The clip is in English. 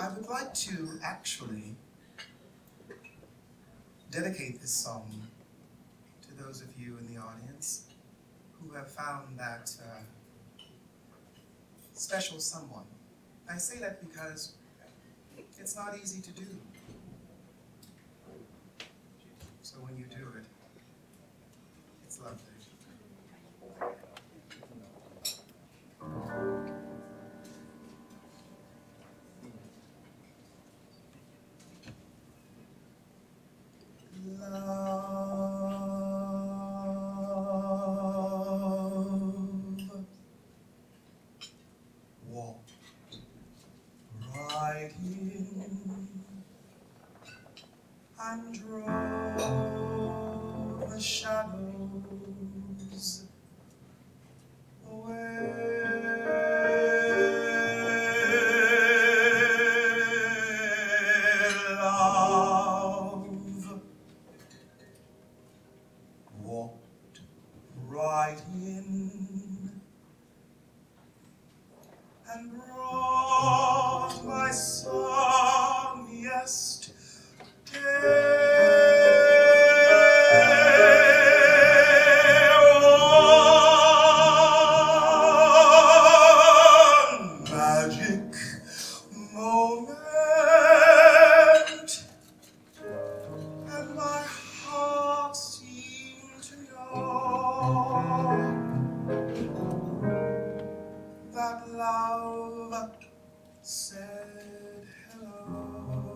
I would like to actually dedicate this song to those of you in the audience who have found that uh, special someone. I say that because it's not easy to do. So when you do Love. Walked right in and drove the shadows fighting and brought my song, yes. said hello.